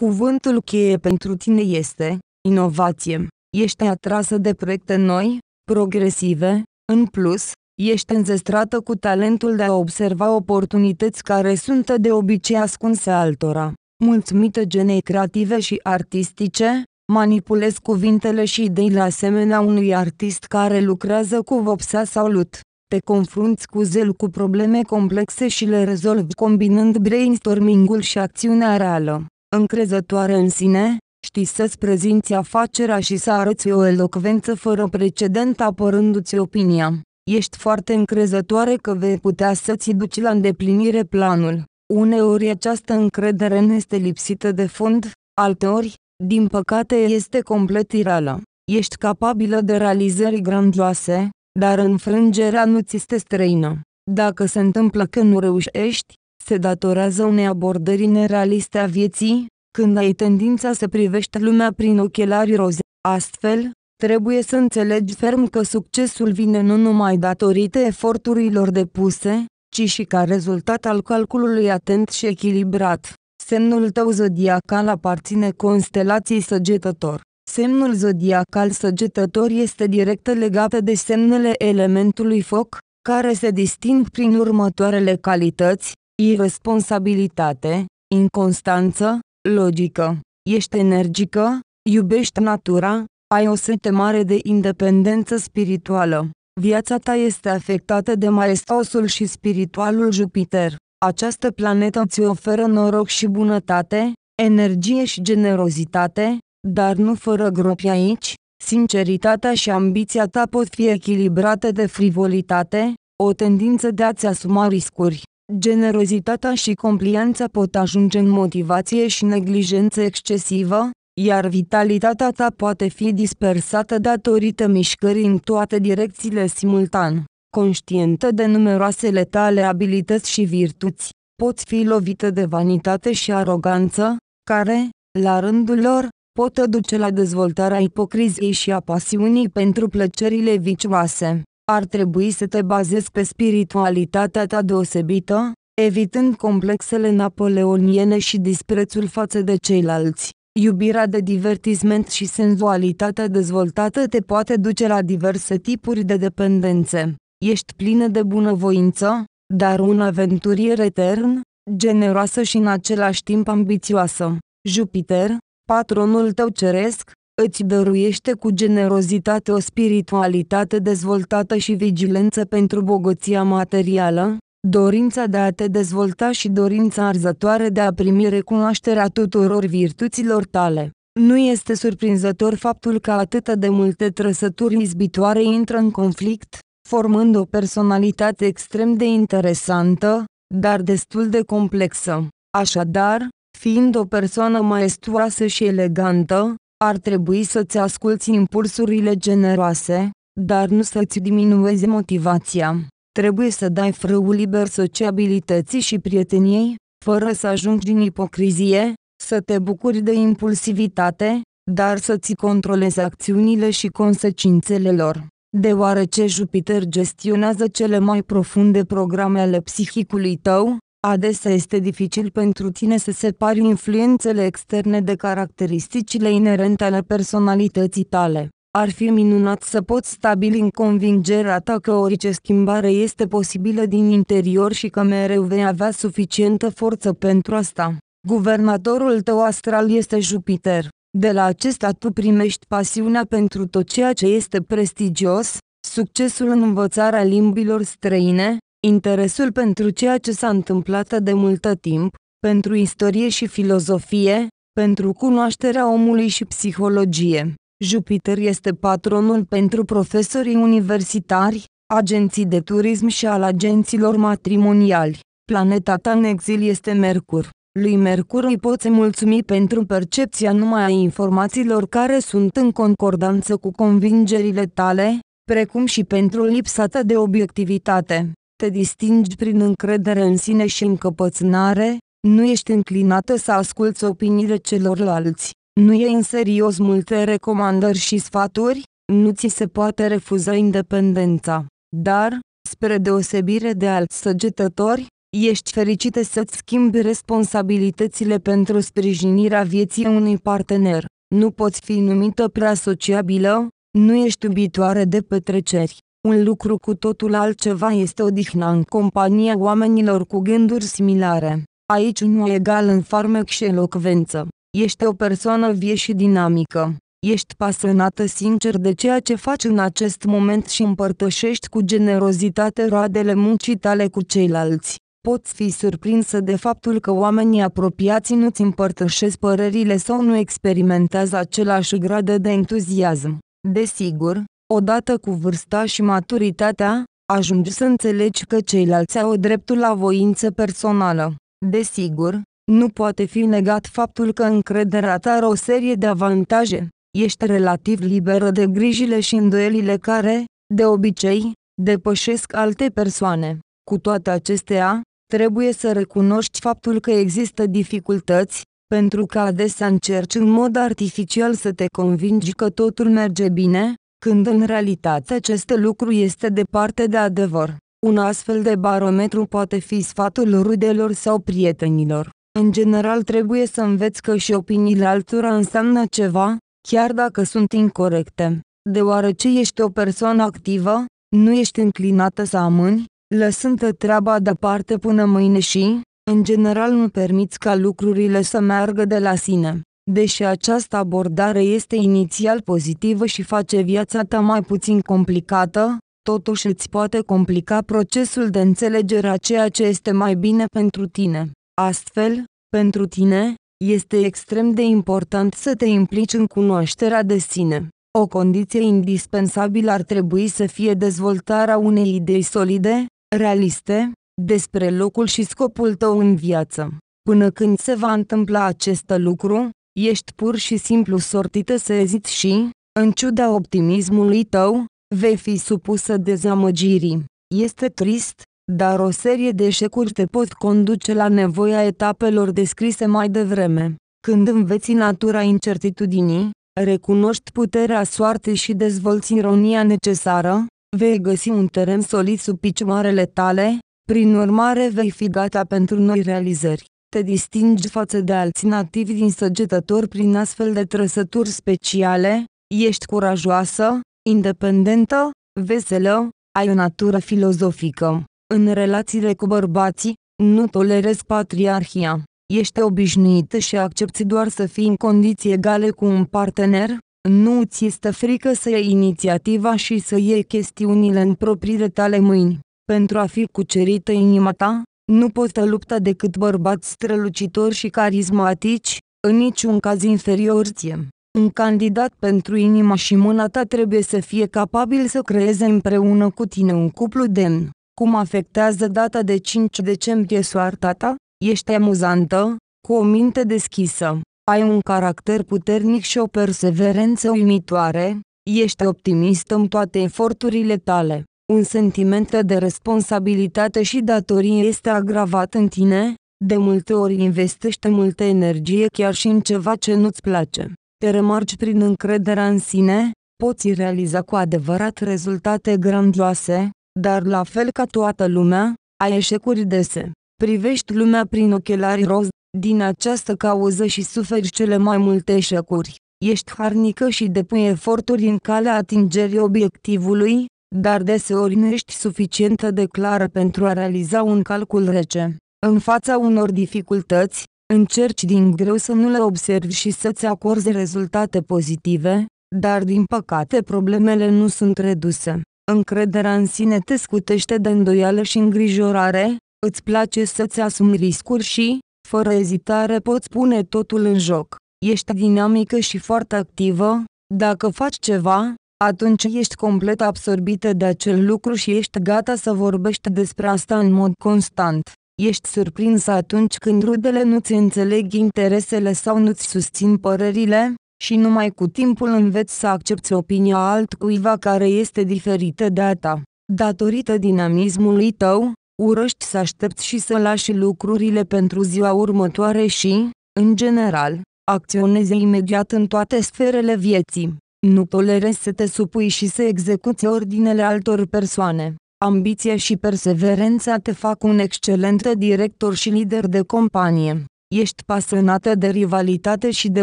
Cuvântul cheie pentru tine este inovație. Ești atrasă de proiecte noi, progresive, în plus, ești înzestrată cu talentul de a observa oportunități care sunt de obicei ascunse altora. Mulțumită genei creative și artistice, manipulezi cuvintele și ideile asemenea unui artist care lucrează cu vopsea sau lut. Te confrunți cu zel cu probleme complexe și le rezolvi combinând brainstorming-ul și acțiunea reală. Încrezătoare în sine, știi să-ți prezinți afacerea și să arăți o elocvență fără precedent apărându-ți opinia. Ești foarte încrezătoare că vei putea să-ți duci la îndeplinire planul. Uneori această încredere nu este lipsită de fond, alteori, din păcate este complet irală. Ești capabilă de realizări grandioase, dar înfrângerea nu ți este străină. Dacă se întâmplă că nu reușești, se datorează unei abordări nerealiste a vieții, când ai tendința să privești lumea prin ochelari roze. Astfel, trebuie să înțelegi ferm că succesul vine nu numai datorită eforturilor depuse, ci și ca rezultat al calculului atent și echilibrat. Semnul tău zodiacal aparține constelației săgetător. Semnul zodiacal săgetător este direct legat de semnele elementului foc, care se disting prin următoarele calități, irresponsabilitate, inconstanță, logică. Ești energică, iubești natura, ai o sete mare de independență spirituală. Viața ta este afectată de maestosul și spiritualul Jupiter. Această planetă ți oferă noroc și bunătate, energie și generozitate, dar nu fără gropi aici, sinceritatea și ambiția ta pot fi echilibrate de frivolitate, o tendință de a-ți asuma riscuri. Generozitatea și complianța pot ajunge în motivație și neglijență excesivă, iar vitalitatea ta poate fi dispersată datorită mișcării în toate direcțiile simultan. Conștientă de numeroasele tale abilități și virtuți, poți fi lovită de vanitate și aroganță, care, la rândul lor, pot duce la dezvoltarea ipocriziei și a pasiunii pentru plăcerile vicioase. Ar trebui să te bazezi pe spiritualitatea ta deosebită, evitând complexele napoleoniene și disprețul față de ceilalți. Iubirea de divertisment și senzualitatea dezvoltată te poate duce la diverse tipuri de dependențe. Ești plină de bunăvoință, dar un aventurier etern, generoasă și în același timp ambițioasă. Jupiter, patronul tău ceresc, îți dăruiește cu generozitate o spiritualitate dezvoltată și vigilență pentru bogăția materială, dorința de a te dezvolta și dorința arzătoare de a primi recunoașterea tuturor virtuților tale. Nu este surprinzător faptul că atât de multe trăsături izbitoare intră în conflict, formând o personalitate extrem de interesantă, dar destul de complexă. Așadar, fiind o persoană maestuoasă și elegantă, ar trebui să-ți asculți impulsurile generoase, dar nu să-ți diminuezi motivația. Trebuie să dai frâul liber sociabilității și prieteniei, fără să ajungi în ipocrizie, să te bucuri de impulsivitate, dar să-ți controlezi acțiunile și consecințele lor. Deoarece Jupiter gestionează cele mai profunde programe ale psihicului tău, adesea este dificil pentru tine să separi influențele externe de caracteristicile inerente ale personalității tale. Ar fi minunat să poți stabili în convingerea ta că orice schimbare este posibilă din interior și că mereu vei avea suficientă forță pentru asta. Guvernatorul tău astral este Jupiter. De la acesta tu primești pasiunea pentru tot ceea ce este prestigios, succesul în învățarea limbilor străine, interesul pentru ceea ce s-a întâmplat de multă timp, pentru istorie și filozofie, pentru cunoașterea omului și psihologie. Jupiter este patronul pentru profesorii universitari, agenții de turism și al agenților matrimoniali. Planeta ta în exil este Mercur. Lui Mercur îi poți mulțumi pentru percepția numai a informațiilor care sunt în concordanță cu convingerile tale, precum și pentru lipsa ta de obiectivitate. Te distingi prin încredere în sine și încăpățânare, nu ești înclinată să asculți opiniile celorlalți. Nu iei în serios multe recomandări și sfaturi, nu ți se poate refuza independența. Dar, Spre deosebire de alți săgetători, ești fericită să-ți schimbi responsabilitățile pentru sprijinirea vieții unui partener. Nu poți fi numită prea sociabilă, nu ești iubitoare de petreceri. Un lucru cu totul altceva este odihna în compania oamenilor cu gânduri similare. Aici nu egal în farmec și elocvență. Ești o persoană vie și dinamică. Ești pasionată sincer de ceea ce faci în acest moment și împărtășești cu generozitate roadele muncii tale cu ceilalți. Poți fi surprinsă de faptul că oamenii apropiați nu-ți împărtășesc părerile sau nu experimentează același grad de entuziasm. Desigur, odată cu vârsta și maturitatea, ajungi să înțelegi că ceilalți au dreptul la voință personală. Desigur, nu poate fi negat faptul că încrederea ta are o serie de avantaje. Ești relativ liberă de grijile și îndoielile care, de obicei, depășesc alte persoane. Cu toate acestea, trebuie să recunoști faptul că există dificultăți, pentru că adesea încerci în mod artificial să te convingi că totul merge bine, când în realitate acest lucru este departe de adevăr. Un astfel de barometru poate fi sfatul rudelor sau prietenilor. În general trebuie să înveți că și opiniile altora înseamnă ceva, chiar dacă sunt incorrecte. Deoarece ești o persoană activă, nu ești înclinată să amâni, lăsând treaba deoparte până mâine și, în general nu permiți ca lucrurile să meargă de la sine. Deși această abordare este inițial pozitivă și face viața ta mai puțin complicată, totuși îți poate complica procesul de înțelegere a ceea ce este mai bine pentru tine. Astfel, pentru tine, este extrem de important să te implici în cunoașterea de sine. O condiție indispensabilă ar trebui să fie dezvoltarea unei idei solide, realiste, despre locul și scopul tău în viață. Până când se va întâmpla acest lucru, ești pur și simplu sortită să eziți și, în ciuda optimismului tău, vei fi supusă dezamăgirii. Este trist, dar o serie de eșecuri te pot conduce la nevoia etapelor descrise mai devreme. Când înveți natura incertitudinii, recunoști puterea soartei și dezvolți ironia necesară, vei găsi un teren solid sub picioarele tale, prin urmare vei fi gata pentru noi realizări. Te distingi față de alți nativi din săgetători prin astfel de trăsături speciale, ești curajoasă, independentă, veselă, ai o natură filozofică. În relațiile cu bărbații, nu tolerezi patriarhia. Ești obișnuită și accepti doar să fii în condiții egale cu un partener, nu ți este frică să iei inițiativa și să iei chestiunile în propriile tale mâini. Pentru a fi cucerită inima ta, nu poți lupta decât bărbați strălucitori și carismatici, în niciun caz inferior ție. Un candidat pentru inima și mâna ta trebuie să fie capabil să creeze împreună cu tine un cuplu demn. Cum afectează data de 5 decembrie soarta ta? Ești amuzantă, cu o minte deschisă, ai un caracter puternic și o perseverență uimitoare, ești optimistă în toate eforturile tale. Un sentiment de responsabilitate și datorie este agravat în tine, de multe ori investește multă energie chiar și în ceva ce nu-ți place. Te remarci prin încrederea în sine, poți realiza cu adevărat rezultate grandioase, dar la fel ca toată lumea, ai eșecuri dese. Privești lumea prin ochelari roz, din această cauză și suferi cele mai multe eșecuri. Ești harnică și depui eforturi în calea atingerii obiectivului, dar deseori nu ești suficientă de clară pentru a realiza un calcul rece. În fața unor dificultăți, încerci din greu să nu le observi și să-ți acorzi rezultate pozitive, dar din păcate problemele nu sunt reduse. Încrederea în sine te scutește de îndoială și îngrijorare, îți place să-ți asumi riscuri și, fără ezitare poți pune totul în joc. Ești dinamică și foarte activă, dacă faci ceva, atunci ești complet absorbită de acel lucru și ești gata să vorbești despre asta în mod constant. Ești surprinsă atunci când rudele nu-ți înțeleg interesele sau nu-ți susțin părerile, și numai cu timpul înveți să accepti opinia altcuiva care este diferită de a ta. Datorită dinamismului tău, urăști să aștepți și să lași lucrurile pentru ziua următoare și, în general, acționezi imediat în toate sferele vieții. Nu tolerezi să te supui și să execuți ordinele altor persoane. Ambiția și perseverența te fac un excelent director și lider de companie. Ești pasionată de rivalitate și de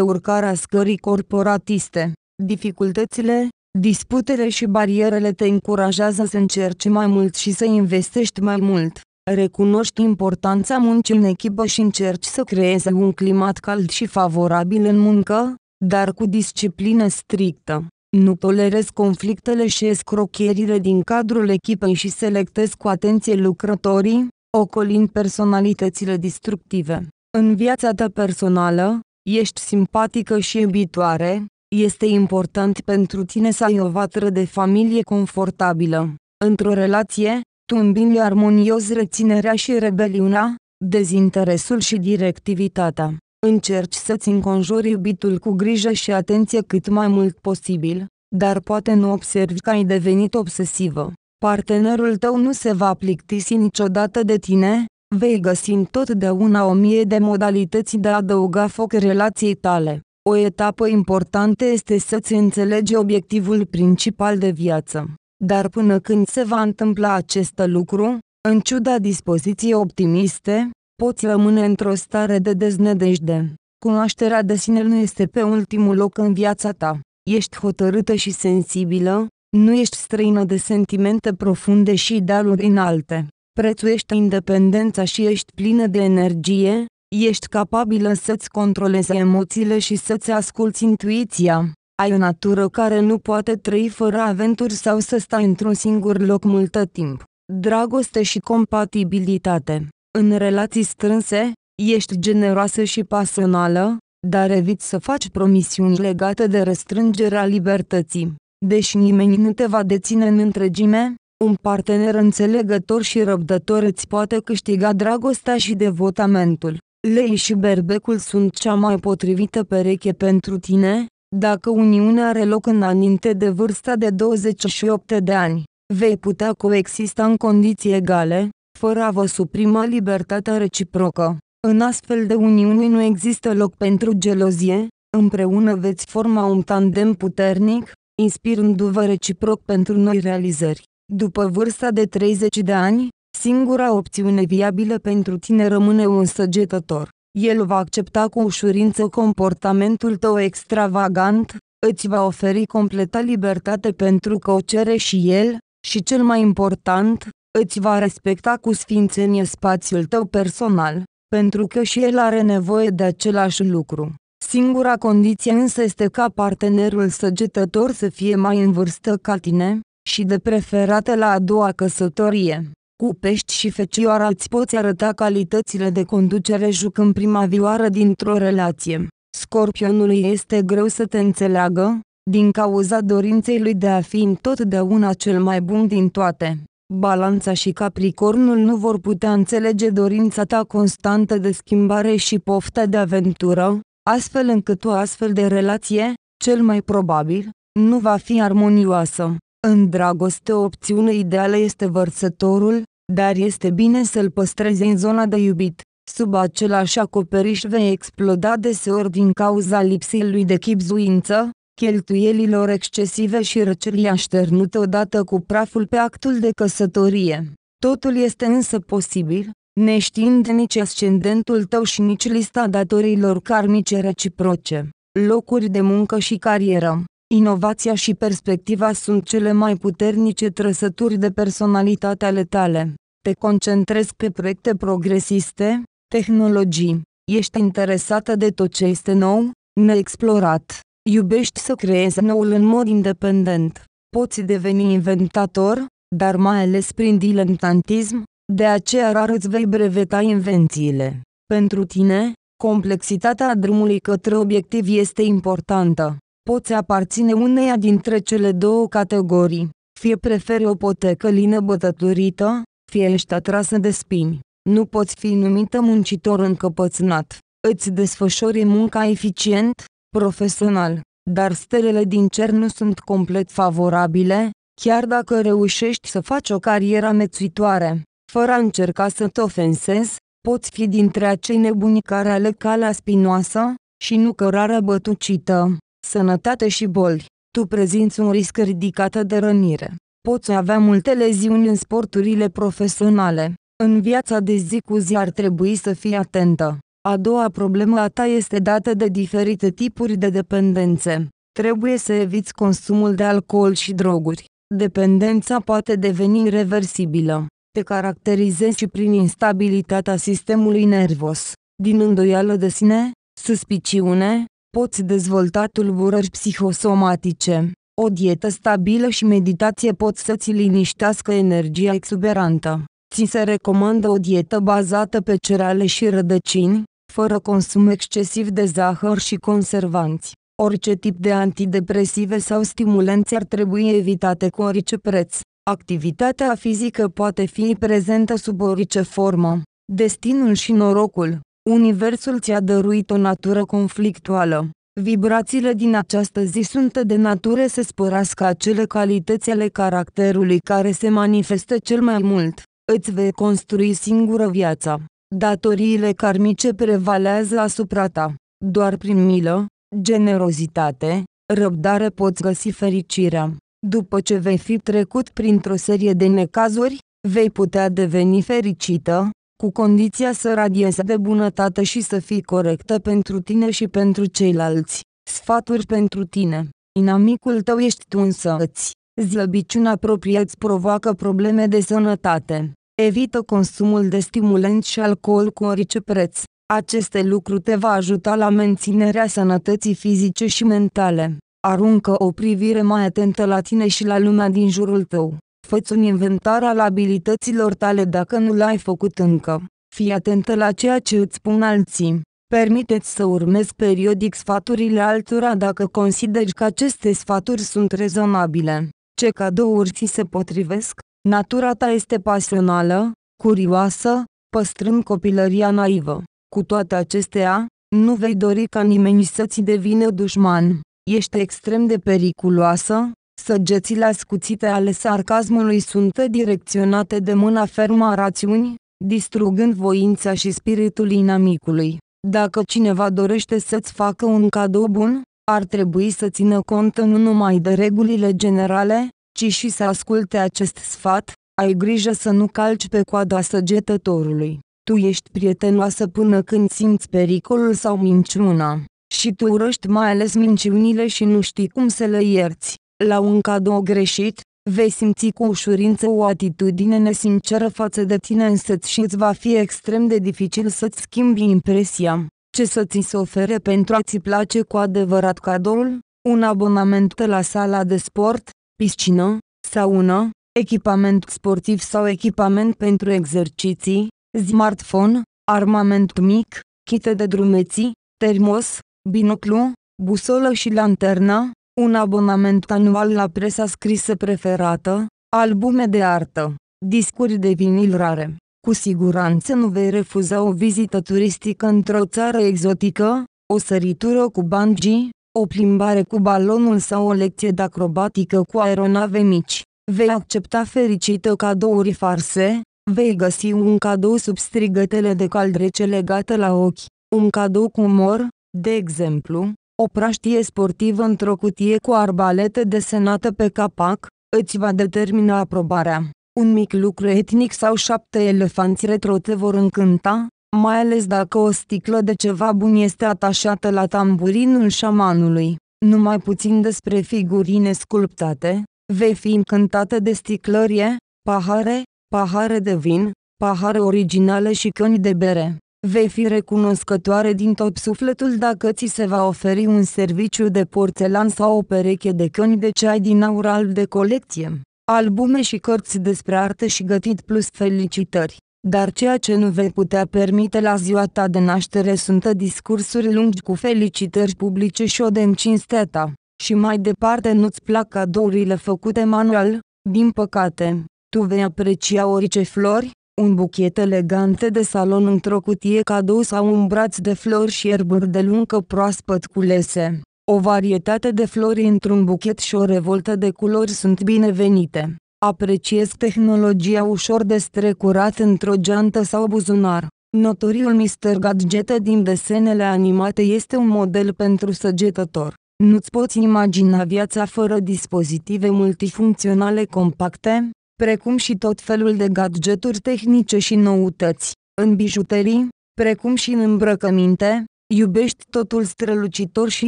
urcarea scării corporatiste. Dificultățile, disputele și barierele te încurajează să încerci mai mult și să investești mai mult. Recunoști importanța muncii în echipă și încerci să creezi un climat cald și favorabil în muncă, dar cu disciplină strictă. Nu tolerezi conflictele și escrocherile din cadrul echipei și selectezi cu atenție lucrătorii, ocolind personalitățile destructive. În viața ta personală, ești simpatică și iubitoare, este important pentru tine să ai o vatră de familie confortabilă. Într-o relație, tu îmbini armonios reținerea și rebeliunea, dezinteresul și directivitatea. Încerci să-ți înconjuri iubitul cu grijă și atenție cât mai mult posibil, dar poate nu observi că ai devenit obsesivă. Partenerul tău nu se va plictisi niciodată de tine, vei găsi întotdeauna o mie de modalități de a adăuga foc relației tale. O etapă importantă este să-ți înțelegi obiectivul principal de viață. Dar până când se va întâmpla acest lucru, în ciuda dispoziției optimiste, poți rămâne într-o stare de deznădejde. Cunoașterea de sine nu este pe ultimul loc în viața ta. Ești hotărâtă și sensibilă, nu ești străină de sentimente profunde și idealuri înalte. Prețuiești independența și ești plină de energie, ești capabilă să-ți controlezi emoțiile și să-ți asculți intuiția. Ai o natură care nu poate trăi fără aventuri sau să stai într-un singur loc multă timp. Dragoste și compatibilitate. În relații strânse, ești generoasă și pasională, dar eviți să faci promisiuni legate de restrângerea libertății. Deși nimeni nu te va deține în întregime, un partener înțelegător și răbdător îți poate câștiga dragostea și devotamentul. Lei și berbecul sunt cea mai potrivită pereche pentru tine, dacă uniunea are loc înainte de vârsta de 28 de ani. Vei putea coexista în condiții egale, fără a vă suprima libertatea reciprocă. În astfel de uniuni nu există loc pentru gelozie, împreună veți forma un tandem puternic, inspirându-vă reciproc pentru noi realizări. După vârsta de 30 de ani, singura opțiune viabilă pentru tine rămâne un săgetător. El va accepta cu ușurință comportamentul tău extravagant, îți va oferi completa libertate pentru că o cere și el, și cel mai important, îți va respecta cu sfințenie spațiul tău personal, pentru că și el are nevoie de același lucru. Singura condiție însă este ca partenerul săgetător să fie mai în vârstă ca tine, și de preferată la a doua căsătorie. Cu pești și fecioara îți poți arăta calitățile de conducere jucând prima vioară dintr-o relație. Scorpionului este greu să te înțeleagă, din cauza dorinței lui de a fi întotdeauna cel mai bun din toate. Balanța și Capricornul nu vor putea înțelege dorința ta constantă de schimbare și pofta de aventură, astfel încât o astfel de relație, cel mai probabil, nu va fi armonioasă. În dragoste o opțiune ideală este vărsătorul, dar este bine să-l păstrezi în zona de iubit. Sub același acoperiș vei exploda deseori din cauza lipsei lui de chipzuință, cheltuielilor excesive și răcelii așternute odată cu praful pe actul de căsătorie. Totul este însă posibil, neștiind nici ascendentul tău și nici lista datoriilor karmice reciproce. Locuri de muncă și carieră Inovația și perspectiva sunt cele mai puternice trăsături de personalitate ale tale. Te concentrezi pe proiecte progresiste, tehnologii. Ești interesată de tot ce este nou, neexplorat. Iubești să creezi noul în mod independent. Poți deveni inventator, dar mai ales prin diletantism, de aceea rar îți vei breveta invențiile. Pentru tine, complexitatea drumului către obiectiv este importantă. Poți aparține uneia dintre cele două categorii, fie preferi o potecă lină bătăturită, fie ești atrasă de spini. Nu poți fi numită muncitor încăpățânat. Îți desfășori munca eficient, profesional, dar stelele din cer nu sunt complet favorabile, chiar dacă reușești să faci o carieră mețuitoare, fără a încerca să te ofensezi, poți fi dintre acei nebuni care aleg calea spinoasă, și nu cărarea bătucită sănătate și boli, tu prezinți un risc ridicat de rănire. Poți avea multe leziuni în sporturile profesionale. În viața de zi cu zi ar trebui să fii atentă. A doua problemă a ta este dată de diferite tipuri de dependențe. Trebuie să eviți consumul de alcool și droguri. Dependența poate deveni reversibilă. Te caracterizezi și prin instabilitatea sistemului nervos. Din îndoială de sine, suspiciune, poți dezvolta tulburări psihosomatice. O dietă stabilă și meditație pot să-ți liniștească energia exuberantă. Ți se recomandă o dietă bazată pe cereale și rădăcini, fără consum excesiv de zahăr și conservanți. Orice tip de antidepresive sau stimulenți ar trebui evitate cu orice preț. Activitatea fizică poate fi prezentă sub orice formă. Destinul și norocul. Universul ți-a dăruit o natură conflictuală. Vibrațiile din această zi sunt de natură să spărească acele calități ale caracterului care se manifestă cel mai mult. Îți vei construi singură viața. Datoriile karmice prevalează asupra ta. Doar prin milă, generozitate, răbdare poți găsi fericirea. După ce vei fi trecut printr-o serie de necazuri, vei putea deveni fericită, cu condiția să radiezi de bunătate și să fii corectă pentru tine și pentru ceilalți. Sfaturi pentru tine. Inamicul tău ești tu însă îți. Zlăbiciunea proprie îți provoacă probleme de sănătate. Evită consumul de stimulenți și alcool cu orice preț. Aceste lucruri te va ajuta la menținerea sănătății fizice și mentale. Aruncă o privire mai atentă la tine și la lumea din jurul tău. Făți un inventar al abilităților tale dacă nu l-ai făcut încă. Fii atentă la ceea ce îți spun alții. Permiteți să urmezi periodic sfaturile altora dacă consideri că aceste sfaturi sunt rezonabile. Ce cadouri ți se potrivesc? Natura ta este pasională, curioasă, păstrând copilăria naivă. Cu toate acestea, nu vei dori ca nimeni să-ți devină dușman. Ești extrem de periculoasă, săgețile ascuțite ale sarcasmului sunt direcționate de mâna fermă a rațiunii, distrugând voința și spiritul inamicului. Dacă cineva dorește să-ți facă un cadou bun, ar trebui să țină cont nu numai de regulile generale, ci și să asculte acest sfat, ai grijă să nu calci pe coada săgetătorului. Tu ești prietenoasă până când simți pericolul sau minciuna. Și tu urăști mai ales minciunile și nu știi cum să le ierți. La un cadou greșit, vei simți cu ușurință o atitudine nesinceră față de tine însă și îți va fi extrem de dificil să-ți schimbi impresia. Ce să ți se ofere pentru a-ți place cu adevărat cadoul? Un abonament la sala de sport, piscină, saună, echipament sportiv sau echipament pentru exerciții, smartphone, armament mic, chite de drumeții, termos, binoclu, busolă și lanternă, un abonament anual la presa scrisă preferată, albume de artă, discuri de vinil rare. Cu siguranță nu vei refuza o vizită turistică într-o țară exotică, o săritură cu bungee, o plimbare cu balonul sau o lecție de acrobatică cu aeronave mici. Vei accepta fericită cadouri farse, vei găsi un cadou sub strigătele de caldrece legată la ochi, un cadou cu umor, de exemplu, o praștie sportivă într-o cutie cu arbalete desenată pe capac, îți va determina aprobarea. Un mic lucru etnic sau șapte elefanți retro te vor încânta, mai ales dacă o sticlă de ceva bun este atașată la tamburinul șamanului. Numai puțin despre figurine sculptate, vei fi încântată de sticlărie, pahare, pahare de vin, pahare originale și căni de bere. Vei fi recunoscătoare din tot sufletul dacă ți se va oferi un serviciu de porțelan sau o pereche de căni de ceai din aur alb de colecție. Albume și cărți despre artă și gătit plus felicitări. Dar ceea ce nu vei putea permite la ziua ta de naștere sunt discursuri lungi cu felicitări publice și o de cinstea ta. Și mai departe nu-ți plac cadourile făcute manual, din păcate. Tu vei aprecia orice flori, un buchet elegant de salon într-o cutie cadou sau un braț de flori și ierburi de lungă proaspăt culese. O varietate de flori într-un buchet și o revoltă de culori sunt binevenite. Apreciez tehnologia ușor de strecurat într-o geantă sau buzunar. Notoriul Mr. Gadget din desenele animate este un model pentru săgetător. Nu-ți poți imagina viața fără dispozitive multifuncționale compacte, precum și tot felul de gadgeturi tehnice și noutăți. În bijuterii, precum și în îmbrăcăminte, iubești totul strălucitor și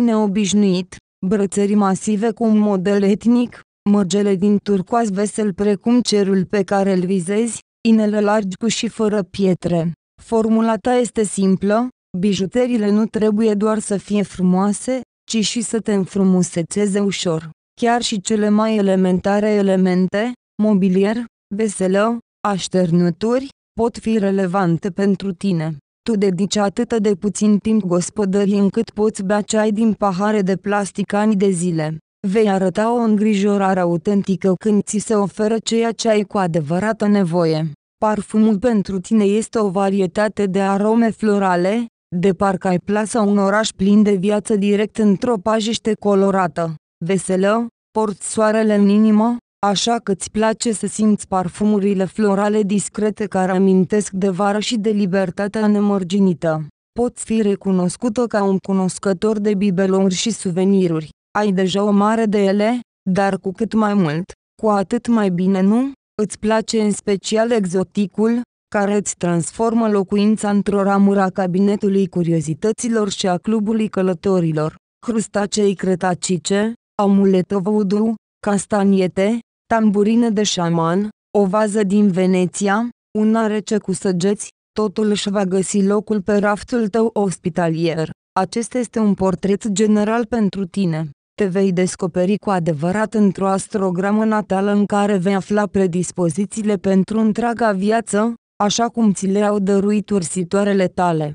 neobișnuit, brățări masive cu un model etnic, mărgele din turcoaz vesel precum cerul pe care îl vizezi, inele largi cu și fără pietre. Formula ta este simplă, bijuteriile nu trebuie doar să fie frumoase, ci și să te înfrumusețeze ușor. Chiar și cele mai elementare elemente, mobilier, veselă, așternuturi, pot fi relevante pentru tine. Tu dedici atât de puțin timp gospodării încât poți bea ceai din pahare de plastic ani de zile. Vei arăta o îngrijorare autentică când ți se oferă ceea ce ai cu adevărată nevoie. Parfumul pentru tine este o varietate de arome florale, de parcă ai plasa un oraș plin de viață direct într-o pajiște colorată. Veselă, porți soarele în inimă, așa că îți place să simți parfumurile florale discrete care amintesc de vară și de libertatea nemărginită. Poți fi recunoscută ca un cunoscător de bibeloni și suveniruri. Ai deja o mare de ele, dar cu cât mai mult, cu atât mai bine nu? Îți place în special exoticul, care îți transformă locuința într-o ramură a cabinetului curiozităților și a clubului călătorilor. Crustacei cretacice, amuletă voodoo, castaniete, tamburine de șaman, o vază din Veneția, una rece cu săgeți, totul își va găsi locul pe raftul tău ospitalier. Acesta este un portret general pentru tine. Te vei descoperi cu adevărat într-o astrogramă natală în care vei afla predispozițiile pentru întreaga viață, așa cum ți le-au dăruit ursitoarele tale.